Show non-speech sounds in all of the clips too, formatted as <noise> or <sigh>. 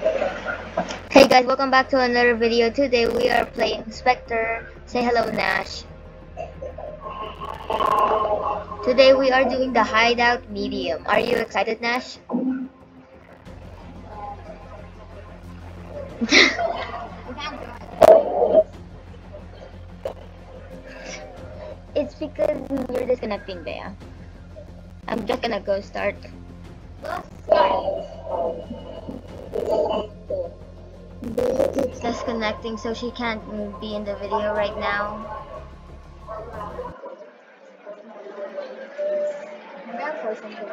Hey guys, welcome back to another video. Today we are playing Specter. Say hello, Nash. Today we are doing the Hideout Medium. Are you excited, Nash? <laughs> it's because you're disconnecting there. I'm just gonna go start. It's disconnecting, so she can't be in the video right now.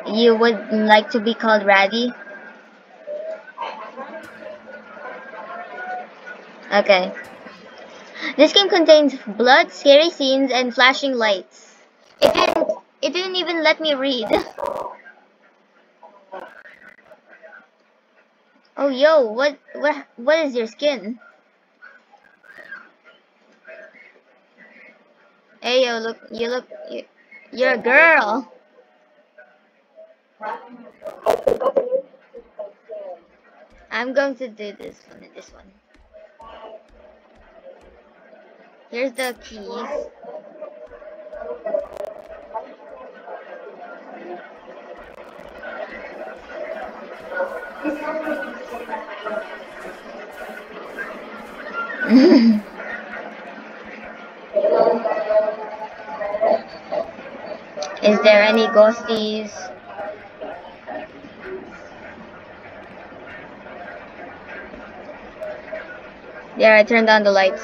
You would like to be called Raggy? Okay. This game contains blood, scary scenes, and flashing lights. It didn't. It didn't even let me read. Oh, yo, what, what, what is your skin? Hey, yo, look, you look, you, you're a girl. I'm going to do this one and this one. Here's the keys. Is there any ghosties? Yeah, I turned on the lights.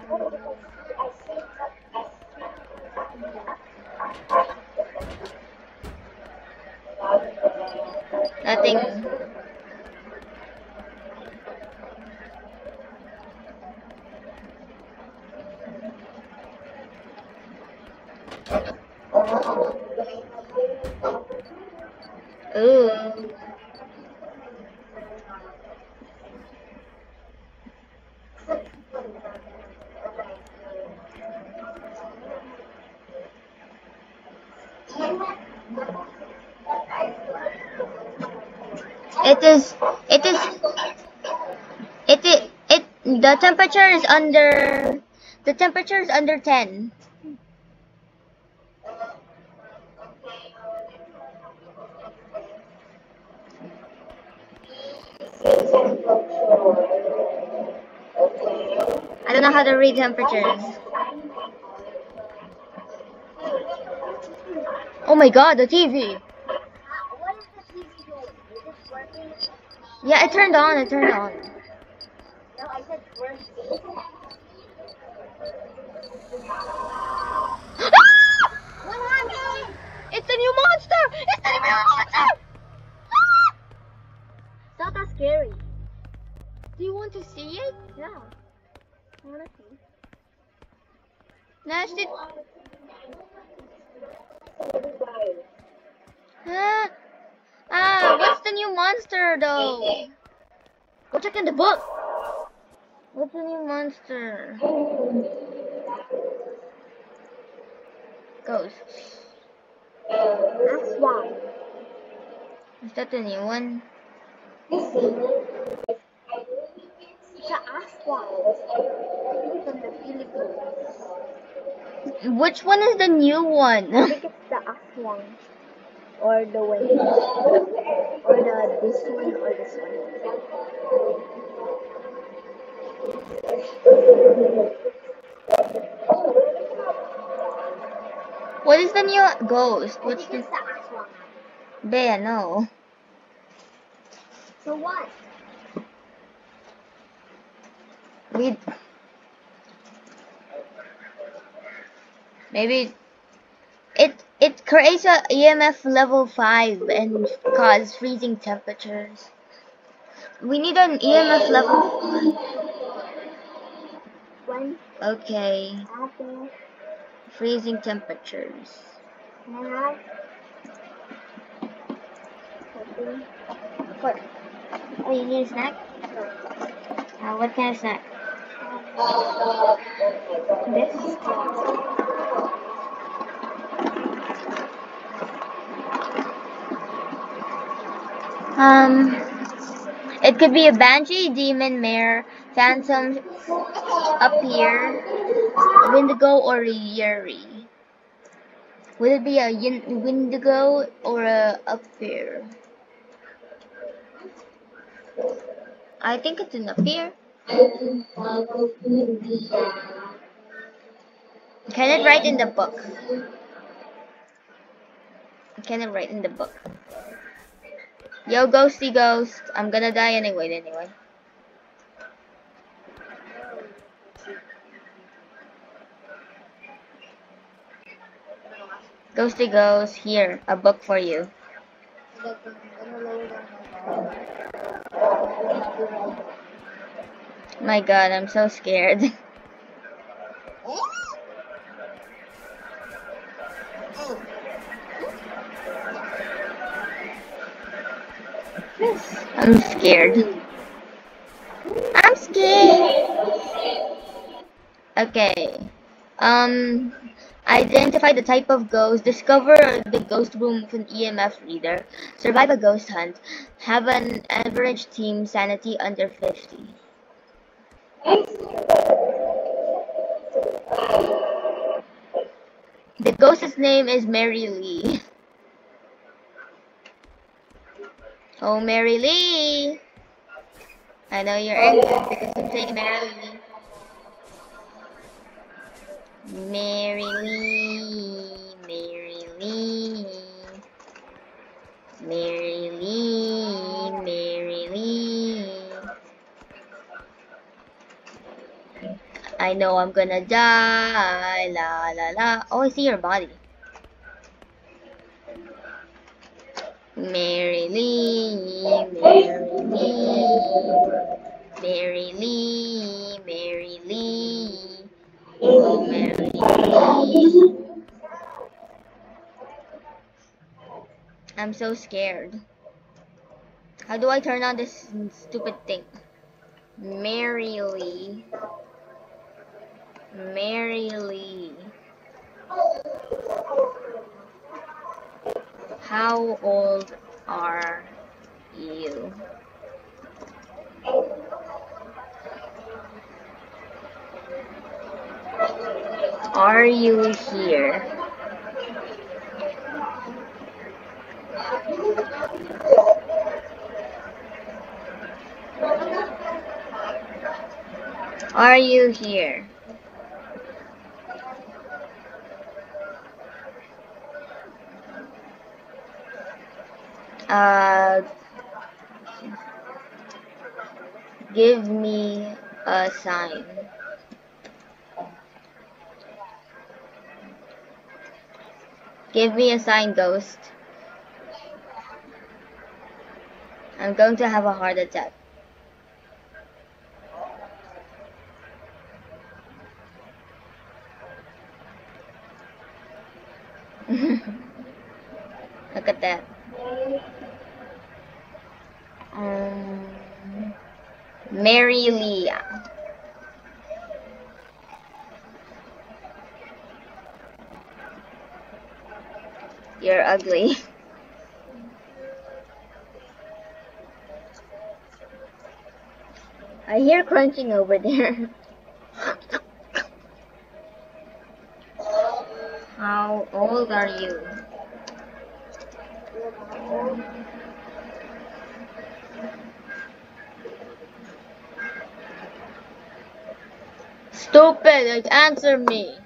is, it is, it is, it, the temperature is under, the temperature is under 10. I don't know how to read temperatures. Oh my god, the TV! What is the TV doing? Is it working? Yeah, it turned on, it turned on. No, I said. What happened? It's the new monster! It's the new monster! Ah! It's <gasps> not that scary. Do you want to see it? No. I wanna see. Nash, <gasps> did... <gasps> Ah, ah, the new monster though? Go check in the book. What's the new monster? Ghosts. That's why. Is that the new one? This is the Aswang from the Philippines. Which one is the new one? I think it's the Aswang. Or the way. Or the this one or this one. What is the new ghost? What's think the it's the Aswang. Bea? No. So what? We maybe it it creates a EMF level five and cause freezing temperatures. We need an EMF level. One Okay, freezing temperatures. and I have. What? Oh, you need a snack? Uh, what kind of snack? This is classic. Um, it could be a banshee, demon, mare, phantom, Upyr, Wendigo, or a Yurei. Would it be a Wendigo or a up here? I think it's an here. Can it write in the book? Can it write in the book? Yo, ghosty ghost. I'm gonna die anyway, anyway. Ghosty ghost, here, a book for you. My god, I'm so scared. <laughs> I'm scared. I'm scared. Okay. Um, identify the type of ghost, discover the ghost room with an EMF reader, survive a ghost hunt, have an average team sanity under 50. The ghost's name is Mary Lee. Oh, Mary Lee! I know you're angry because I'm saying Mary Lee. Mary Lee, Mary Lee, Mary Lee, Mary Lee. I know I'm gonna die, la la la. Oh, I see your body. Mary Lee, Mary Lee, Mary Lee, Mary Lee. Oh, Lee. I'm so scared. How do I turn on this stupid thing? Mary Lee. How old are you? Are you here? Are you here? Uh, give me a sign. Give me a sign, ghost. I'm going to have a heart attack. Look at that. Um, Mary Leah. You're ugly. I hear crunching over there. How old are you? Stupid! Like, answer me!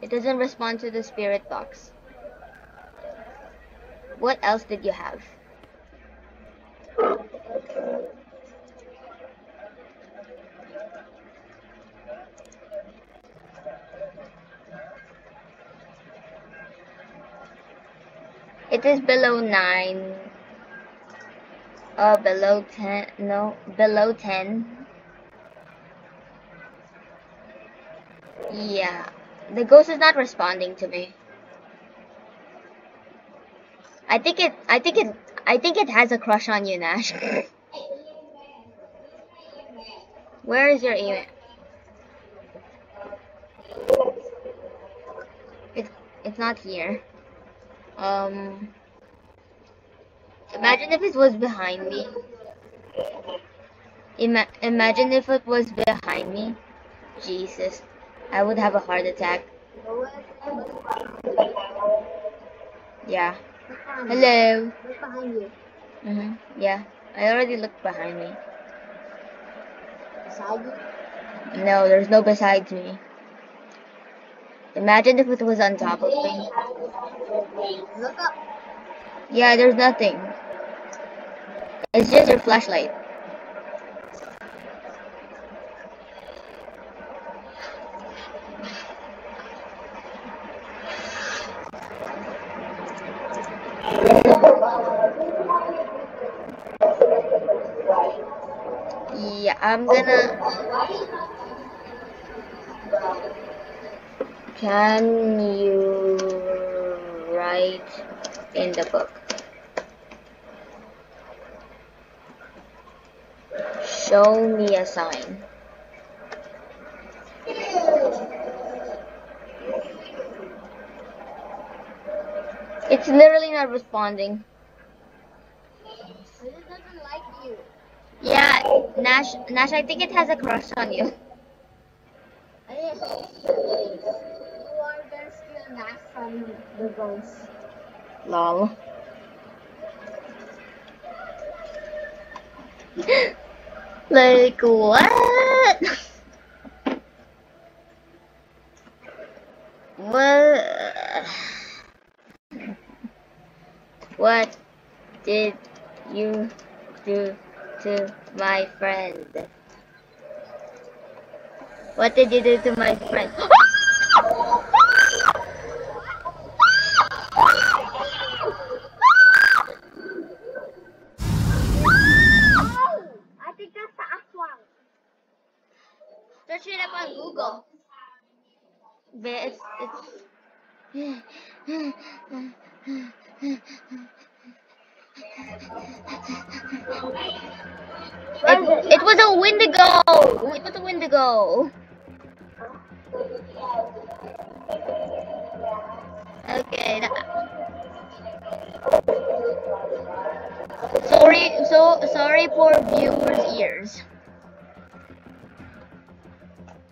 It doesn't respond to the spirit box. What else did you have? It is below 9. Uh, below 10. No, below 10. Yeah. The ghost is not responding to me. I think it. I think it. I think it has a crush on you, Nash. Where is your email? It's it's not here. Um. Imagine if it was behind me. Ima imagine if it was behind me. Jesus, I would have a heart attack. Yeah. Hello. Look behind you. Mhm. Yeah. I already looked behind me. Beside you. No, there's no besides me. Imagine if it was on top of me. Look up. Yeah, there's nothing. It's just your flashlight. Yeah, I'm gonna. Can you write in the book? Show me a sign. It's literally not responding. But it doesn't like you. Yeah, Nash, Nash, I think it has a crush on you. Hey, you are gonna steal Nash from the ghost. Lol. <laughs> like what? what? What did you do to my friend? What did you do to my friend? I think that's the aswang. Search it up on Google. But it's it's. It, it was a Wendigo. It was a Wendigo. Okay. Sorry, so sorry for viewers' ears.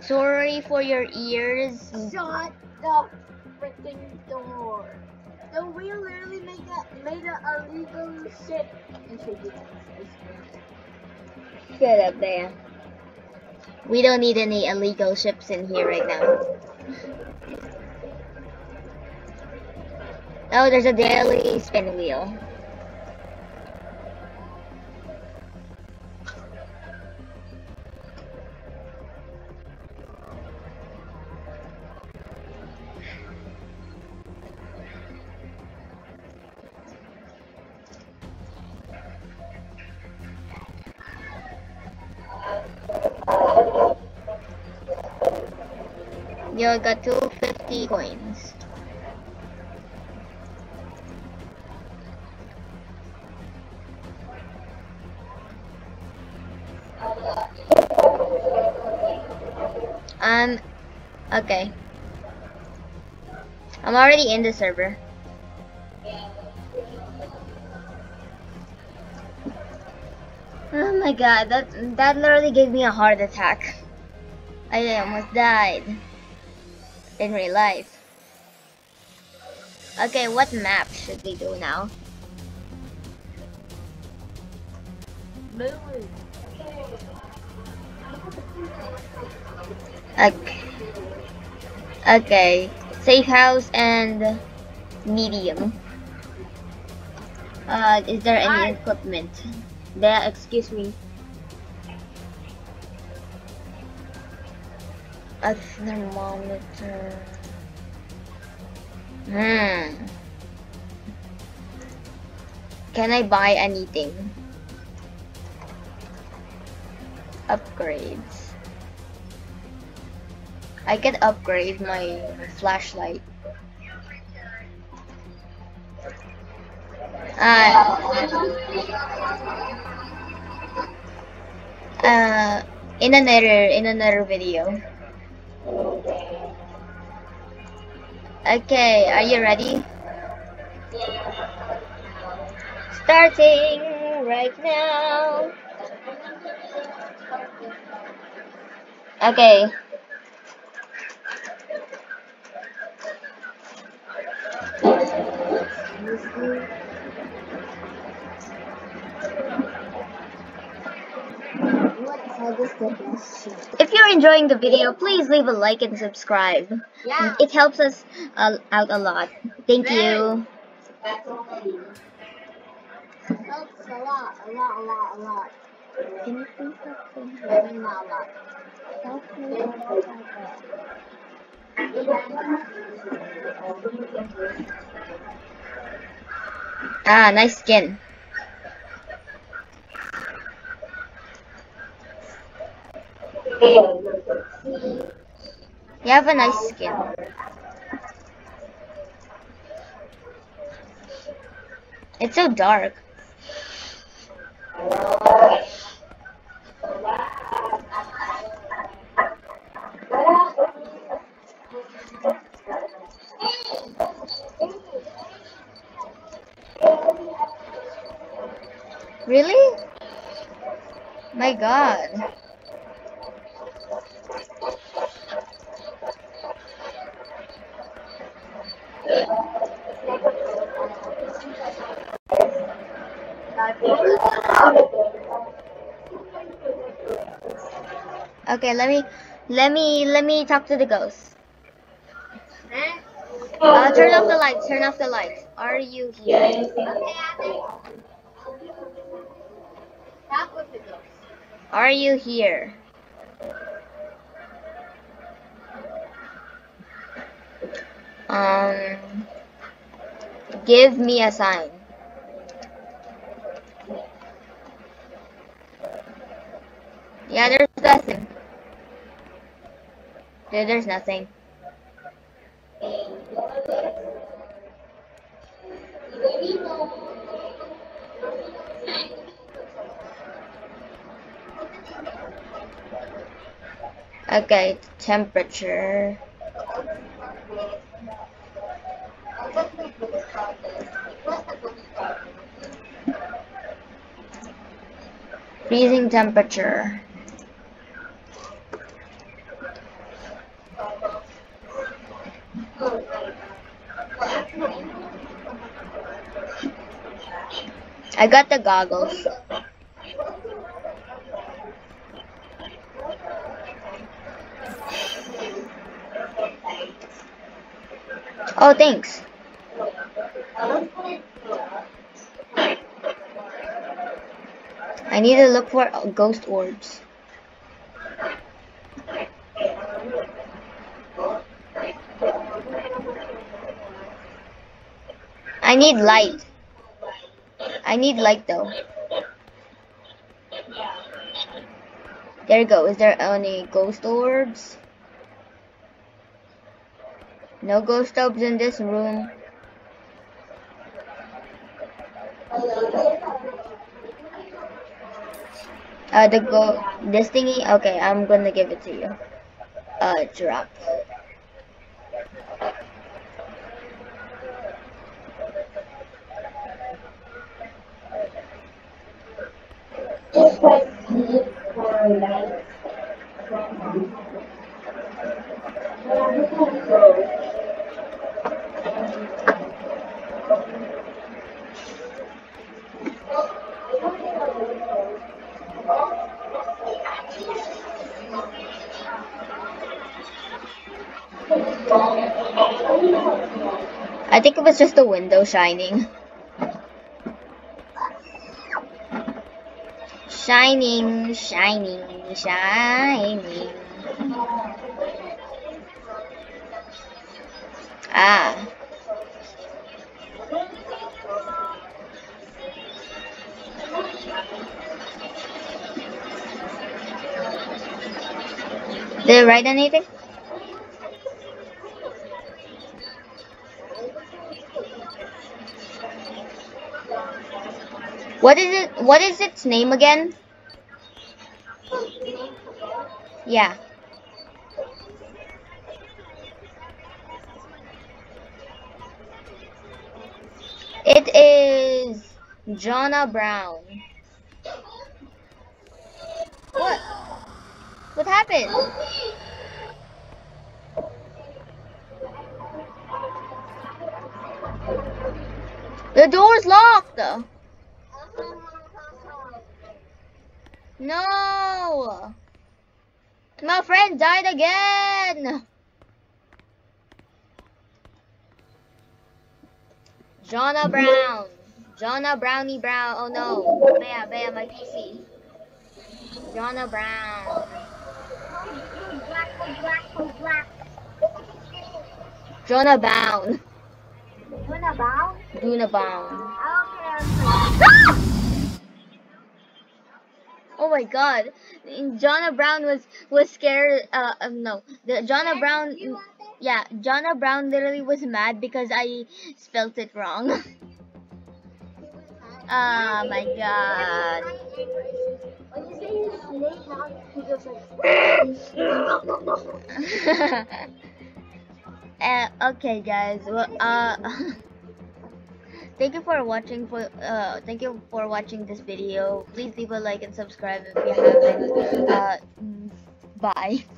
Sorry for your ears. Shut the freaking door. So we literally made a made a illegal. And so you Shut up there. We don't need any illegal ships in here right now. Oh, there's a daily spin wheel. You got 250 coins. Um, okay. I'm already in the server. Oh my god, that that literally gave me a heart attack. I almost died in real life. Okay, what map should we do now? Okay. Okay. Safe house and medium. Uh, is there any equipment? There, excuse me. A thermometer. Hmm. Can I buy anything? Upgrades. I can upgrade my flashlight. Uh, uh, in another in another video. Okay, are you ready? Starting right now. Okay. If you're enjoying the video, please leave a like and subscribe. Yeah. It helps us uh, out a lot. Thank you. Helps a lot, a lot, a lot, a lot. Can you please stop saying that? Not a lot. Help me a lot, a lot. Ah, nice skin. You have a nice skin. It's so dark. Really? My god. Okay, let me let me let me talk to the ghost. Uh, turn off the lights. Turn off the lights. Are you here? Okay, Talk with the ghost. Are you here? Um, give me a sign. Yeah, there's nothing. There, there's nothing. Okay, temperature. Freezing temperature. I got the goggles. Oh, thanks. I need to look for ghost orbs. I need light. I need light though. There you go. Is there any ghost orbs? No ghost orbs in this room. Uh, the go this thingy. Okay, I'm gonna give it to you. Uh, drop. I think it was just the window shining. Shining, shining, shining. Ah. Did it write anything? What is it? What is its name again? Yeah. It is Jonna Brown. What? What happened? The door's locked. No. My friend died again. Jonna Brown. Jonna Brownie Brown. Oh no. Bea, Bea, my PC. Jonna Brown. Black, black. Jonna Brown! Jonah Bound. Wanna Oh my god. Jonna Brown was was scared uh um, no. The Jonna Brown yeah, Jonna Brown literally was mad because I spelt it wrong. <laughs> oh my god. When you say his name now, he goes like. uh, <laughs> okay guys well uh <laughs> thank you for watching for uh thank you for watching this video. Please leave a like and subscribe if you haven't. Uh bye <laughs>